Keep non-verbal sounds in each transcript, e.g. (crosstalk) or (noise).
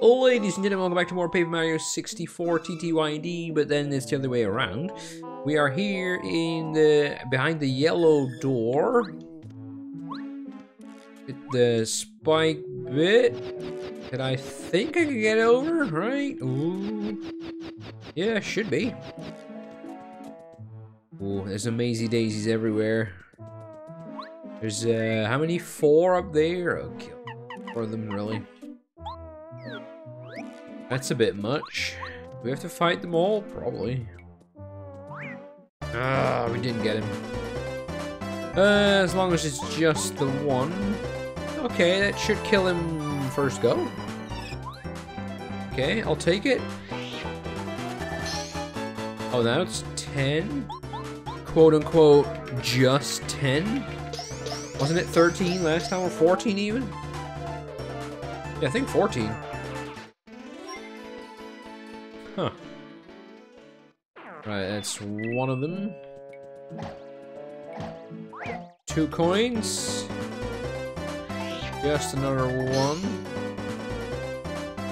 Ladies and gentlemen, welcome back to more Paper Mario 64 TTYD, but then it's the other way around. We are here in the behind the yellow door. The spike bit. And I think I can get over, right? Ooh. Yeah, should be. Ooh, there's Amazy Dayzees everywhere. There's, uh, how many? Four up there? Okay, four of them, really. That's a bit much. We have to fight them all? Probably. Ah, we didn't get him. Uh, as long as it's just the one. Okay, that should kill him first go. Okay, I'll take it. Oh, now it's 10? Quote unquote, just 10? Wasn't it 13 last time, or 14 even? Yeah, I think 14. Huh. Right, that's one of them. Two coins. Just another one.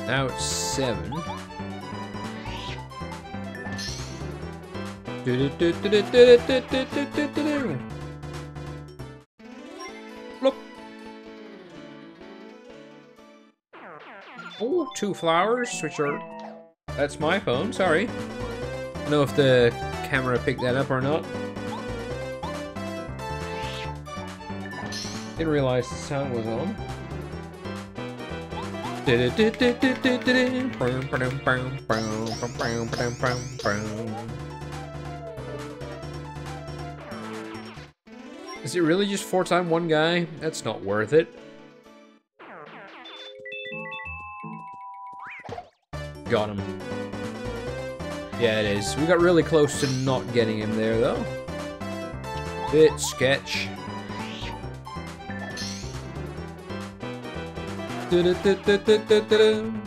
Now it's seven. Look. Two flowers, which are that's my phone, sorry. I don't know if the camera picked that up or not. Didn't realize the sound was on. Is it really just four time one guy? That's not worth it. Got him. Yeah, it is. We got really close to not getting him there, though. Bit sketch. Du -du -du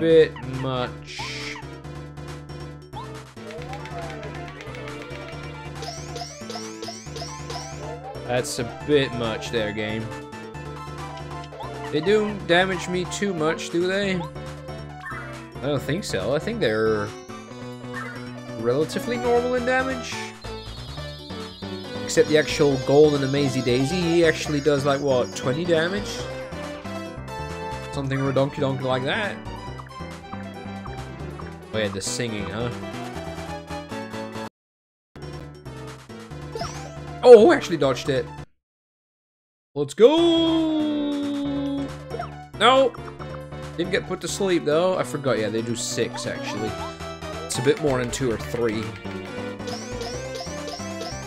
bit much. That's a bit much there, game. They don't damage me too much, do they? I don't think so. I think they're relatively normal in damage. Except the actual golden Amazy Dayzee, he actually does like, what, 20 damage? Something redonky donky like that. Oh yeah, the singing, huh? Oh, actually dodged it. Let's go! No! Didn't get put to sleep, though. I forgot, yeah, they do six, actually. It's a bit more than two or three.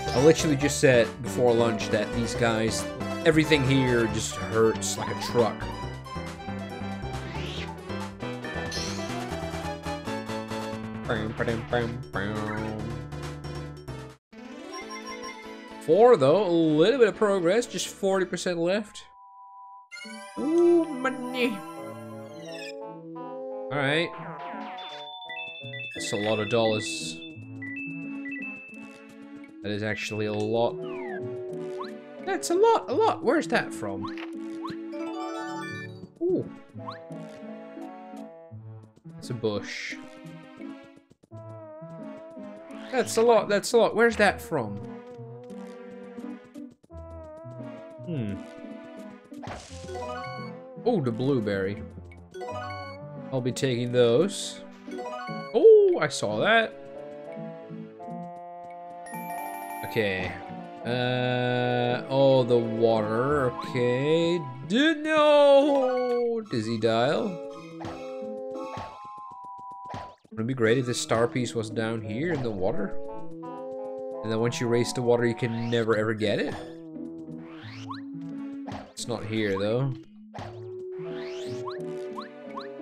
I literally just said before lunch that these guys, everything here just hurts like a truck. Four though, a little bit of progress, just 40% left. Ooh, money. Alright. That's a lot of dollars. That is actually a lot. That's a lot, a lot. Where's that from? Ooh. It's a bush. That's a lot, that's a lot. Where's that from? Hmm. Oh, the blueberry. I'll be taking those. Oh, I saw that. Okay. Uh, oh, the water. Okay. Did no dizzy dial. Would be great if the star piece was down here in the water? And then once you raise the water, you can never ever get it? It's not here, though.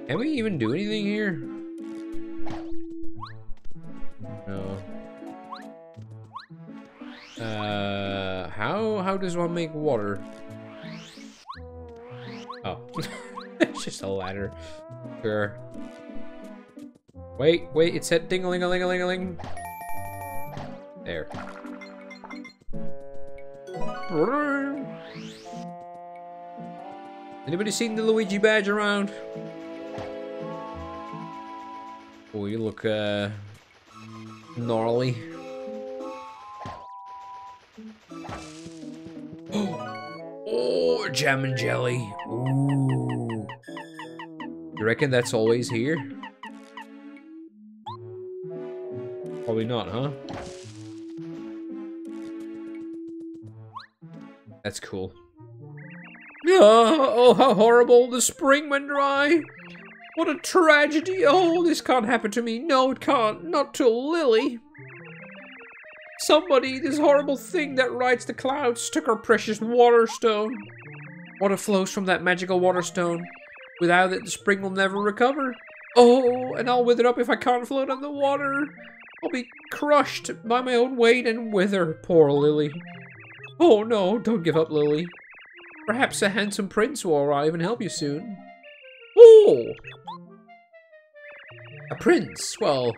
Can we even do anything here? No. Uh, how how does one make water? Oh, (laughs) it's just a ladder. Sure. Wait, wait, it said ding-a-ling-a-ling-a-ling-a-ling. There. Anybody seen the Luigi badge around? Oh, you look, uh, gnarly. (gasps) Oh, jam and jelly. Ooh. You reckon that's always here? Probably not, huh? That's cool. Oh, oh, how horrible. The spring went dry. What a tragedy. Oh, this can't happen to me. No, it can't. Not to Lily. Somebody, this horrible thing that rides the clouds, took our precious water stone. Water flows from that magical water stone. Without it, the spring will never recover. Oh, and I'll wither up if I can't float on the water. I'll be crushed by my own weight and wither. Poor Lily. Oh no, don't give up, Lily. Perhaps a handsome prince will arrive and help you soon. Oh! A prince? Well,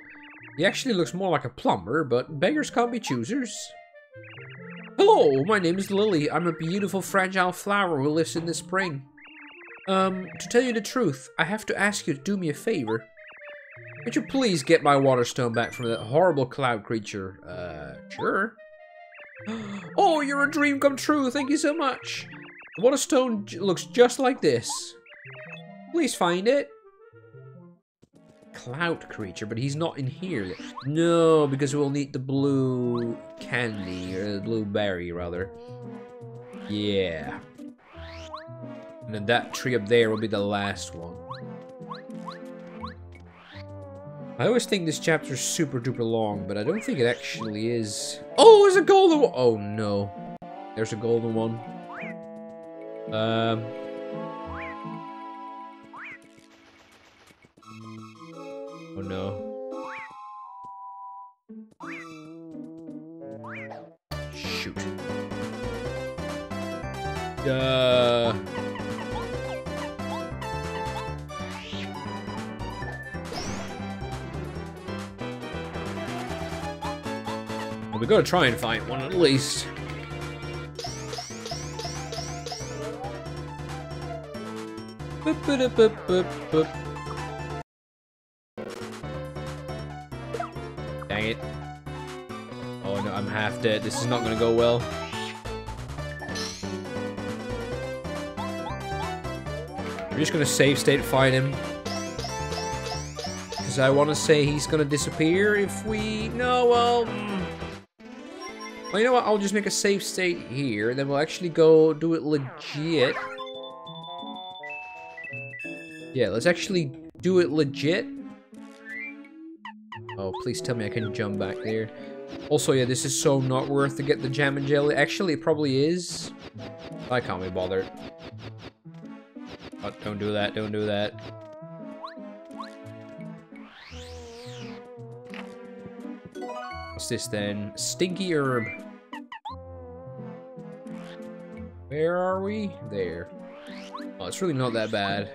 he actually looks more like a plumber, but beggars can't be choosers. Hello, my name is Lily. I'm a beautiful, fragile flower who lives in the spring. Um, to tell you the truth, I have to ask you to do me a favor. Could you please get my water stone back from that horrible cloud creature? Uh, sure. (gasps) Oh, you're a dream come true. Thank you so much. The water stone looks just like this. Please find it. Cloud creature, but he's not in here. No, because we'll need the blue candy, or the blue berry, rather. Yeah. And then that tree up there will be the last one. I always think this chapter's super duper long, but I don't think it actually is. Oh, there's a golden one! Oh no. There's a golden one. Um... Oh no. Shoot. Uh... we gotta try and find one at least. Boop, boop, boop. Dang it. Oh no, I'm half dead. This is not gonna go well. We're just gonna save state find him. Because I want to say he's gonna disappear if we... No, well... Hmm. Well, you know what? I'll just make a save state here. and Then we'll actually go do it legit. Yeah, let's actually do it legit. Oh, please tell me I can jump back there. Also, yeah, this is so not worth to get the jam and jelly. Actually, it probably is. I can't be bothered. Don't do that, don't do that. What's this then? Stinky herb. Where are we? There. Oh, it's really not that bad.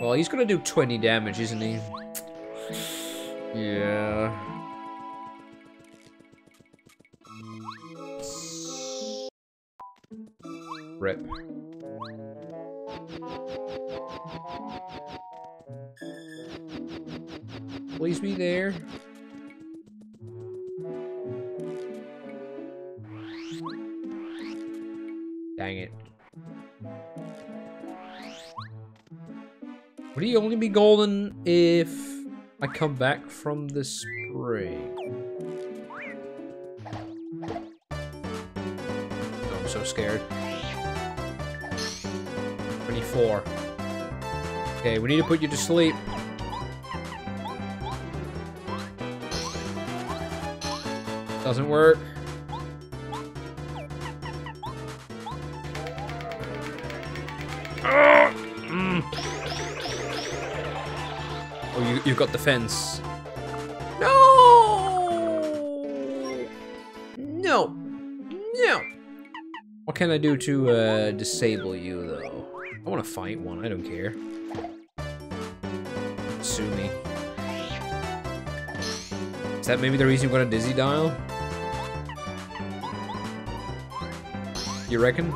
Well, he's gonna do 20 damage, isn't he? Yeah. Rip. Please be there. Dang it. Would he only be golden if I come back from the spring? Oh, I'm so scared. 24. Okay, we need to put you to sleep. Doesn't work. Oh, you, you've got the fence. No! No. No. What can I do to uh, disable you, though? I want to fight one. I don't care. Sue me. Is that maybe the reason you got a Dizzy Dial? You reckon?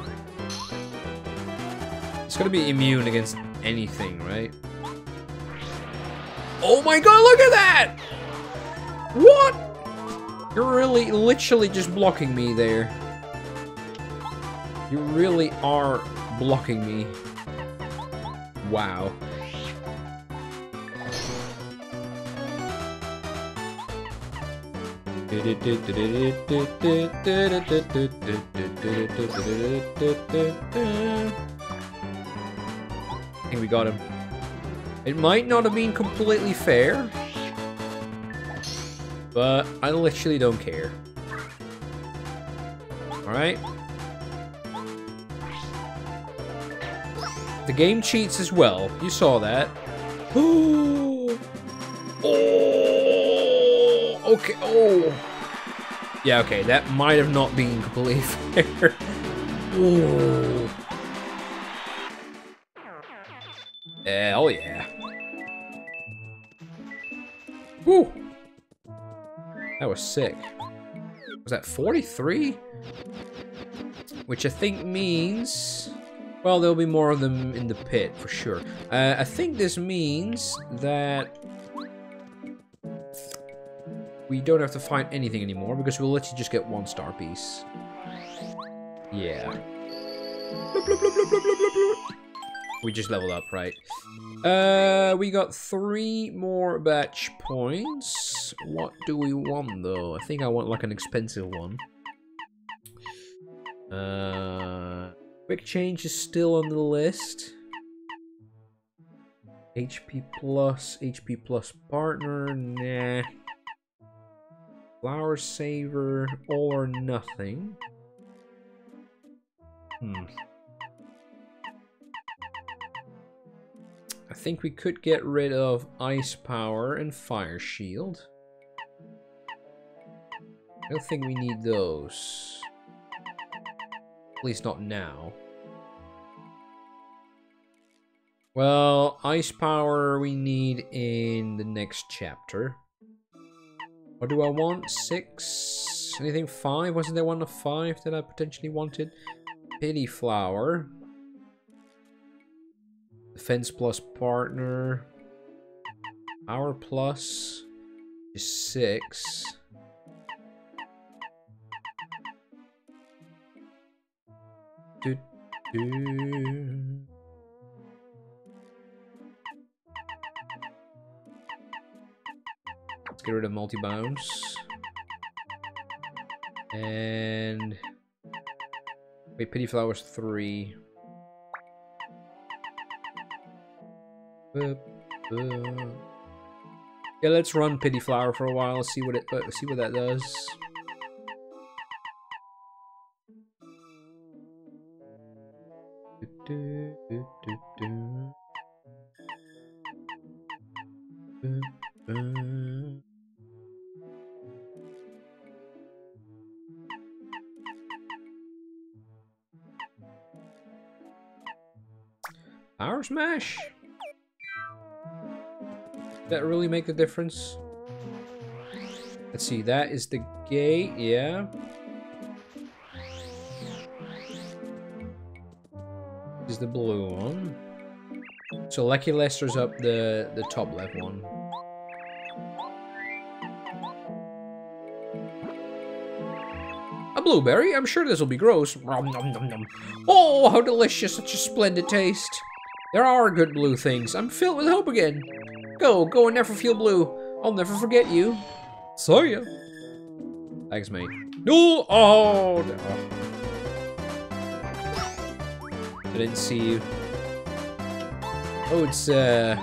It's gonna be immune against anything, right? Oh my god, look at that! What? You're really, literally just blocking me there. You really are blocking me. Wow. (laughs) I think we got him. It might not have been completely fair, but I literally don't care. Alright? The game cheats as well. You saw that. (gasps) oh, okay. Oh. Yeah, okay. That might have not been completely (laughs) fair. oh. Hell yeah. Woo. That was sick. Was that 43? Which I think means... Well, there'll be more of them in the pit, for sure. Uh, I think this means that... We don't have to find anything anymore, because we'll let you just get one star piece. Yeah. We just leveled up, right? Uh, we got three more badge points. What do we want, though? I think I want, like, an expensive one. Uh... Quick change is still on the list. HP plus, HP plus partner, nah. Flower saver, all or nothing. Hmm. I think we could get rid of ice power and fire shield. I don't think we need those. At least not now. Well, ice power we need in the next chapter. What do I want? Six? Anything five? Wasn't there one of five that I potentially wanted? Pity flower. Defense plus partner. Power plus is six. Get rid of multi-bounce. And... Wait, Pity Flowers 3. Yeah, let's run Pity Flower for a while, see what it uh, see what that does. Power Smash? that really make a difference? Let's see, that is the gate, yeah. Is the blue one. So Lakilester's up the, the top left one. A blueberry? I'm sure this will be gross. Oh, how delicious, such a splendid taste. There are good blue things. I'm filled with hope again. Go, go and never feel blue. I'll never forget you. Saw ya. Thanks, mate. No! Oh, no. I didn't see you. Oh, it's, uh...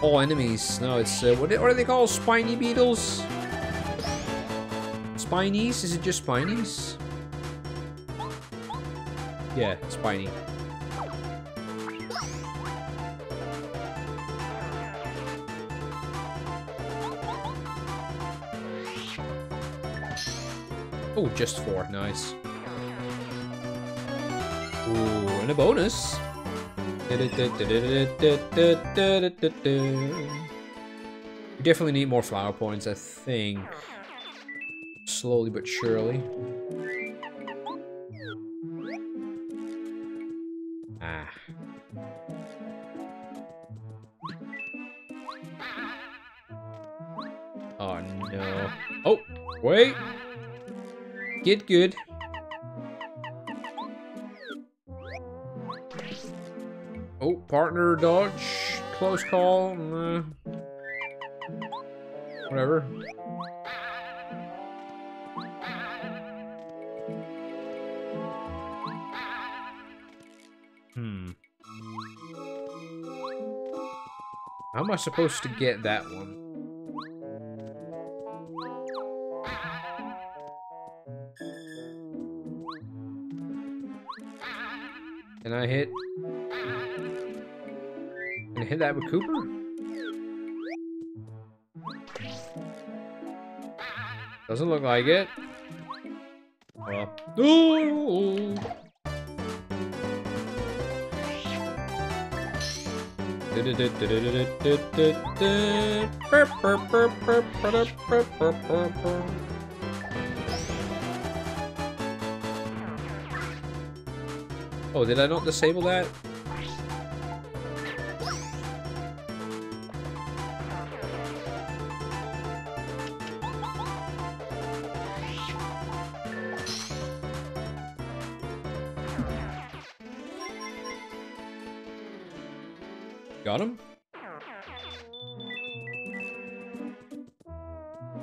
All enemies. No, it's, uh, what, what are they called? Spiny beetles? Spinies? Is it just spinies? Yeah, spiny. Oh, just four. Nice. Ooh, and a bonus. Definitely need more flower points, I think. Slowly but surely. Ah. Oh no. Oh, wait. Get good. Oh, partner dodge. Close call. Uh, whatever. Hmm. How am I supposed to get that one? I hit? Can I hit that with Kooper? Doesn't look like it. Well. Ooh. Oh, did I not disable that? Got him?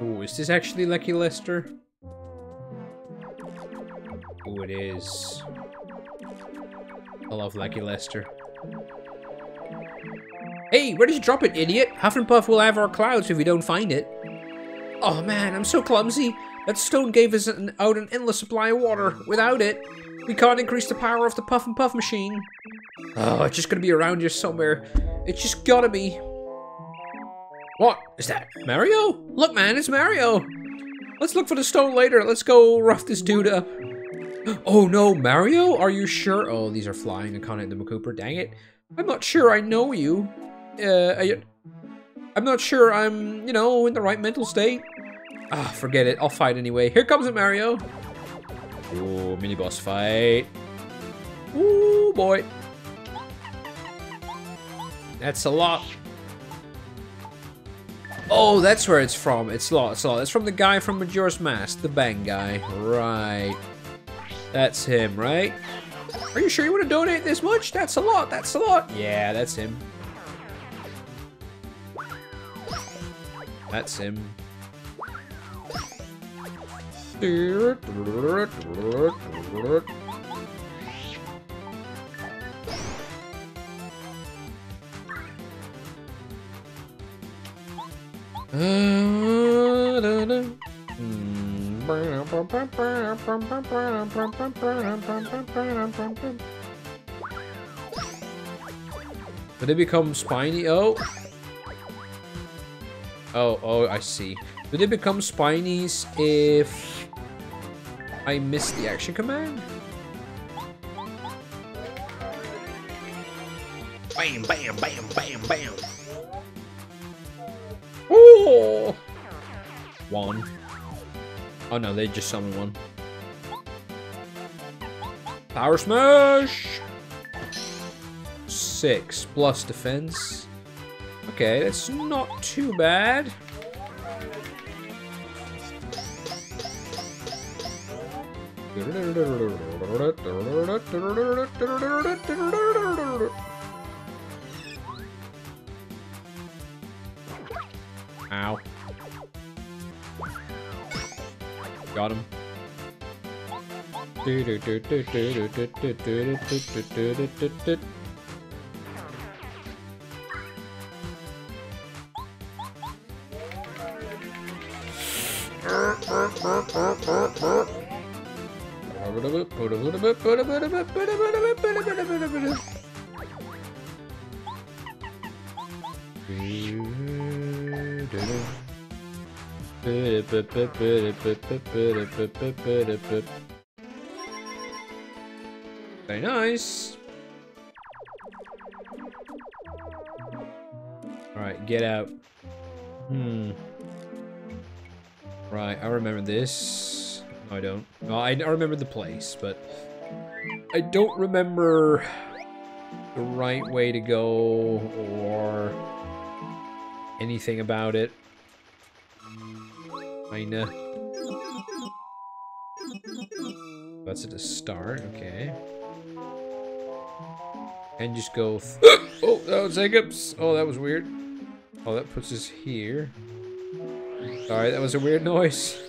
Oh, is this actually Lakilester? Oh, it is. I love Lakilester. Hey, where did you drop it, idiot? Huff and Puff will have our clouds if we don't find it. Oh man, I'm so clumsy. That stone gave us an, out an endless supply of water. Without it, we can't increase the power of the Puff and Puff machine. Oh, it's just gonna be around here somewhere. It's just gotta be. What is that? Mario? Look, man, it's Mario. Let's look for the stone later. Let's go rough this dude up. (gasps) Oh no, Mario? Are you sure? Oh, these are flying. I can't hit them, Kooper. Dang it. I'm not sure I know you. Uh, I, I'm not sure I'm, you know, in the right mental state. Ah, forget it. I'll fight anyway. Here comes it, Mario. Ooh, mini boss fight. Ooh, boy. That's a lot. Oh, that's where it's from. It's lot. It's lot. It's from the guy from Majora's Mask, the Bang guy. Right. That's him, right? Are you sure you want to donate this much? That's a lot. That's a lot. Yeah, that's him. That's him. (sighs) (sighs) Did it become spiny? Oh. Oh, oh, I see. Do they become spinies if I miss the action command? Bam, bam, bam, bam, bam. Oh! One. Oh no, they just summoned one. Power Smash! Six plus defense. Okay, that's not too bad. Ow. Got him. (laughs) Very nice. Alright, get out. Hmm. Right, I remember this. No, I don't. No, I, I remember the place, but... I don't remember the right way to go or anything about it. Kinda. That's at the start, okay. And just go. (gasps) oh, that was hiccups. Oh, that was weird. Oh, that puts us here. Sorry, that was a weird noise.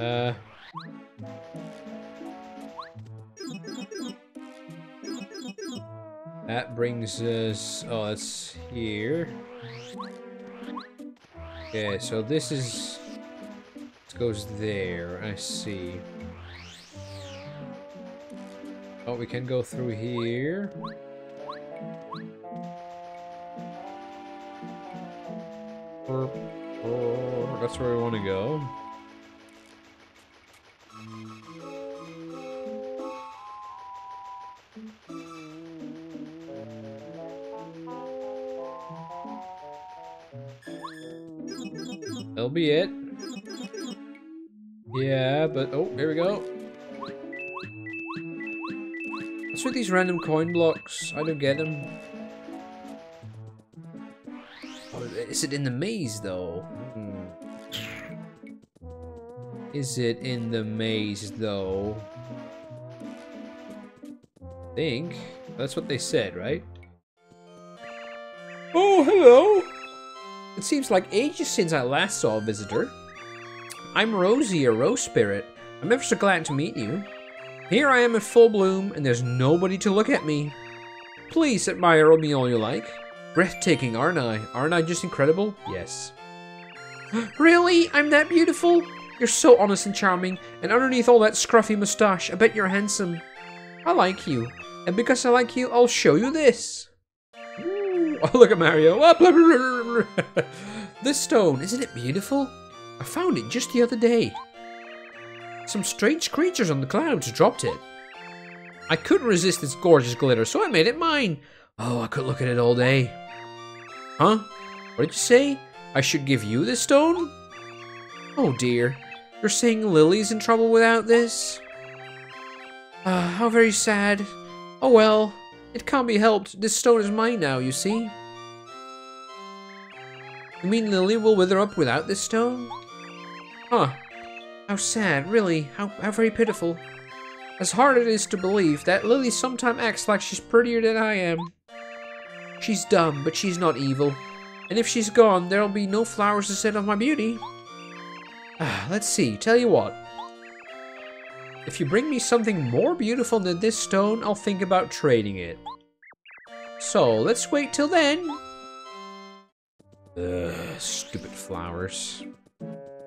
Uh. That brings us, oh, that's here. Okay, so this is, this goes there, I see. Oh, we can go through here. That's where we want to go. Be it. Yeah, but... Oh, here we go. What's with these random coin blocks? I don't get them. Oh, is it in the maze, though? Hmm. Is it in the maze, though? I think. That's what they said, right? Oh, hello! It seems like ages since I last saw a visitor. I'm Rosie, a rose spirit. I'm ever so glad to meet you. Here I am in full bloom, and there's nobody to look at me. Please admire me all you like. Breathtaking, aren't I? Aren't I just incredible? Yes. (gasps) really? I'm that beautiful? You're so honest and charming, and underneath all that scruffy moustache, I bet you're handsome. I like you, and because I like you, I'll show you this. Ooh. Oh, (laughs) look at Mario. (laughs) this stone, isn't it beautiful? I found it just the other day. Some strange creatures on the clouds dropped it. I couldn't resist its gorgeous glitter, so I made it mine. Oh, I could look at it all day. Huh? What did you say? I should give you this stone? Oh dear. You're saying Lily's in trouble without this? Ah, uh, how very sad. Oh well, it can't be helped. This stone is mine now, you see. You mean Lily will wither up without this stone? Huh. How sad, really. How, how very pitiful. As hard it is to believe that Lily sometimes acts like she's prettier than I am. She's dumb, but she's not evil. And if she's gone, there'll be no flowers instead of my beauty. Ah, (sighs) let's see, tell you what. If you bring me something more beautiful than this stone, I'll think about trading it. So, let's wait till then. Ugh, stupid flowers.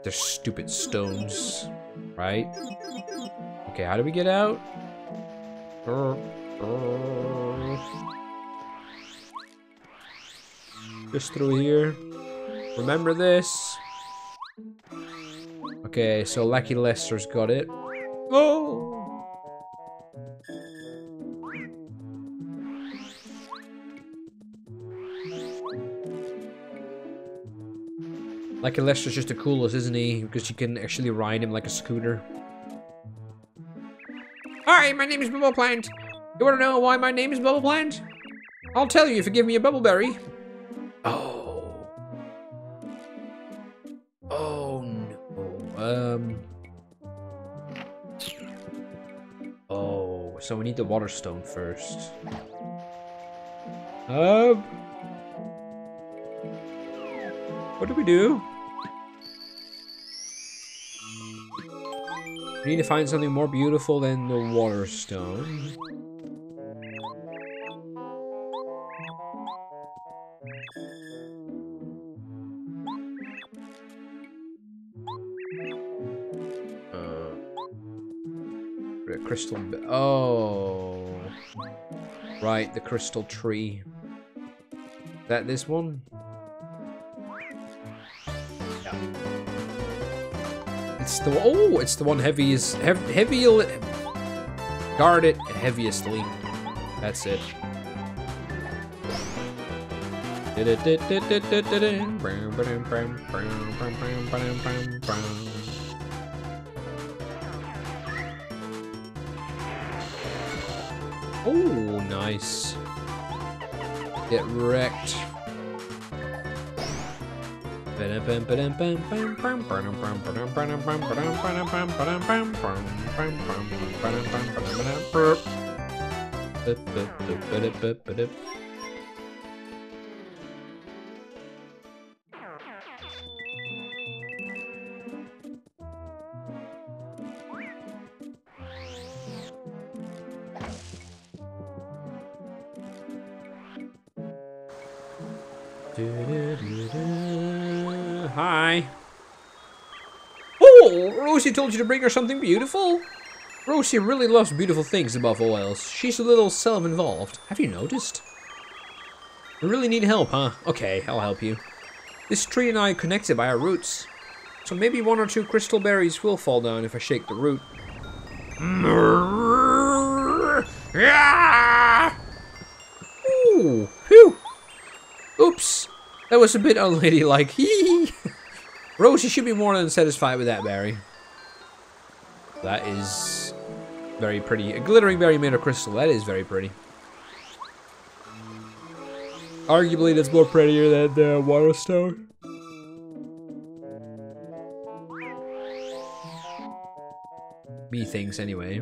They're stupid stones, right? Okay, how do we get out? Just through here. Remember this. Okay, so Lakilester's got it. Oh! Lakilester's just the coolest, isn't he? Because you can actually ride him like a scooter. Hi, my name is Bubble Plant. You want to know why my name is Bubble Plant? I'll tell you if you give me a Bubble Berry. Oh. Oh, no. Um. Oh, so we need the Water Stone first. Um. What do we do? We need to find something more beautiful than the water stone. Uh, crystal. Oh, right, the crystal tree. Is that this one? It's the oh, it's the one heaviest, heavy, heavy, guard it heaviestly. That's it. Oh, nice. Get wrecked. Burp, burp, burp, burp, burp. Hi. Oh, Rosie told you to bring her something beautiful? Rosie really loves beautiful things above all else. She's a little self-involved. Have you noticed? You really need help, huh? Okay, I'll help you. This tree and I are connected by our roots. So maybe one or two crystal berries will fall down if I shake the root. Ooh. Oops. That was a bit (laughs) unladylike. Rosie should be more than satisfied with that Barry. That is very pretty. A glittering berry made of crystal. That is very pretty. Arguably, that's more prettier than the water stone. Me thinks, anyway.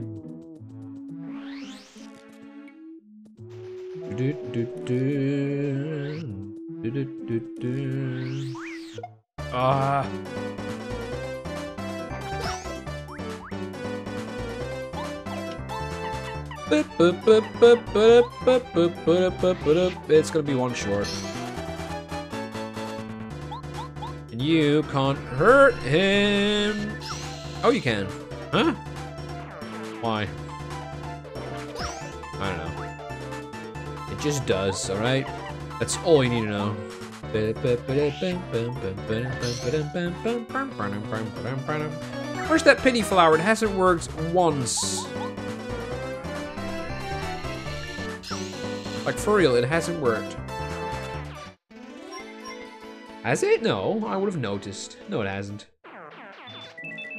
Do, do, do. Do, do, do, do. Ah. It's gonna be one short. And you can't hurt him. Oh, you can. Huh? Why? I don't know. It just does, alright? That's all you need to know. Where's that pity flower? It hasn't worked once. Like, for real, it hasn't worked. Has it? No, I would have noticed. No, it hasn't.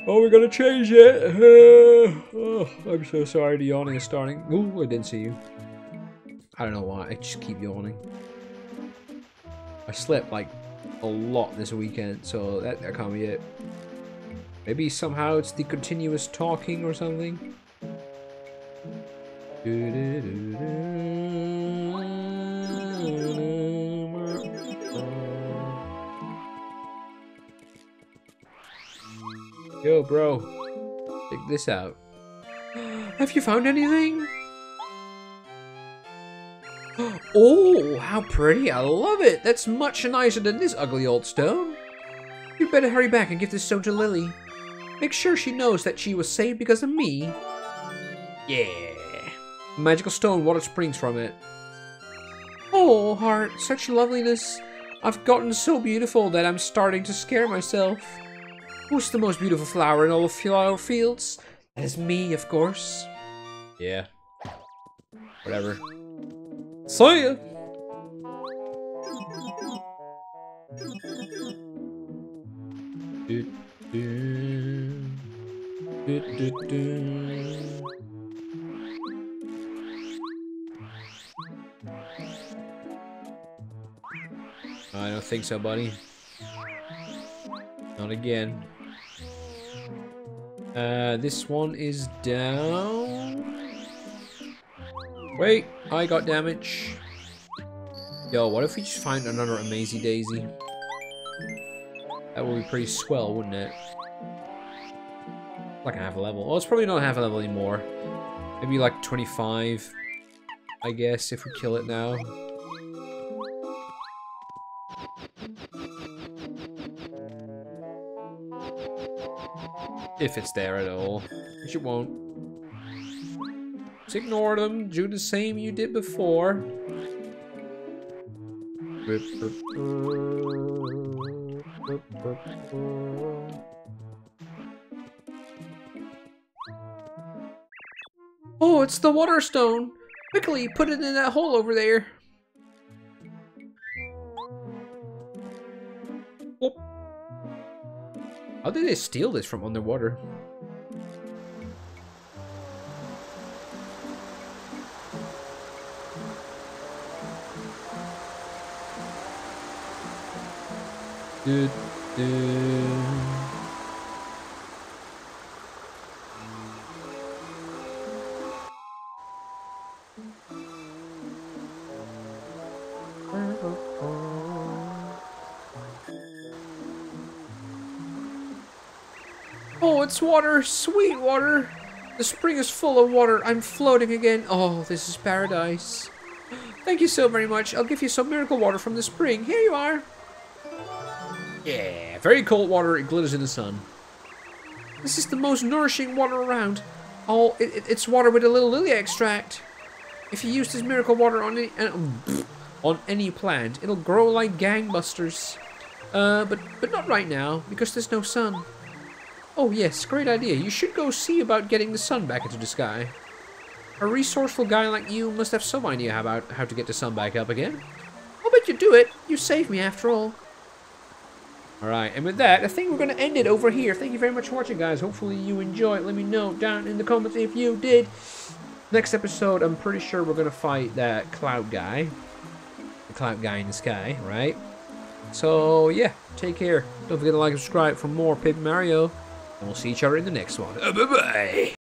Oh, we're gonna change it. (sighs) oh, I'm so sorry. The yawning is starting. Ooh, I didn't see you. I don't know why. I just keep yawning. I slept like a lot this weekend, so that, that can't be it. Maybe somehow it's the continuous talking or something. Yo, bro. Check this out. Have you found anything? Oh, how pretty. I love it. That's much nicer than this ugly old stone. You'd better hurry back and give this stone to Lily. Make sure she knows that she was saved because of me. Yeah. Magical stone, water springs from it. Oh, heart, such loveliness. I've gotten so beautiful that I'm starting to scare myself. Who's the most beautiful flower in all the flower fields? That is me, of course. Yeah. Whatever. See ya! I don't think so, buddy. Not again. Uh, this one is down. Wait, I got damage. Yo, what if we just find another Amazing Daisy? That would be pretty swell, wouldn't it? Like a half a level. Well, it's probably not half a level anymore. Maybe like 25, I guess, if we kill it now. If it's there at all. Which it won't. Just ignore them. Do the same you did before. Oh, it's the water stone. Quickly, put it in that hole over there. Oh. How did they steal this from underwater? Dude, dude. Oh, it's water, sweet water. The spring is full of water. I'm floating again. Oh, this is paradise. Thank you so very much. I'll give you some miracle water from the spring. Here you are. Yeah, very cold water. It glitters in the sun. This is the most nourishing water around. Oh, it, it, it's water with a little lily extract. If you use this miracle water on any, uh, (sniffs) on any plant, it'll grow like gangbusters. Uh, but, but not right now, because there's no sun. Oh yes, great idea. You should go see about getting the sun back into the sky. A resourceful guy like you must have some idea about how to get the sun back up again. I'll bet you do it. You saved me after all. Alright, and with that, I think we're going to end it over here. Thank you very much for watching, guys. Hopefully you enjoyed. Let me know down in the comments if you did. Next episode, I'm pretty sure we're going to fight that cloud guy. The cloud guy in the sky, right? So, yeah, take care. Don't forget to like and subscribe for more Paper Mario. And we'll see each other in the next one. Uh, Bye-bye!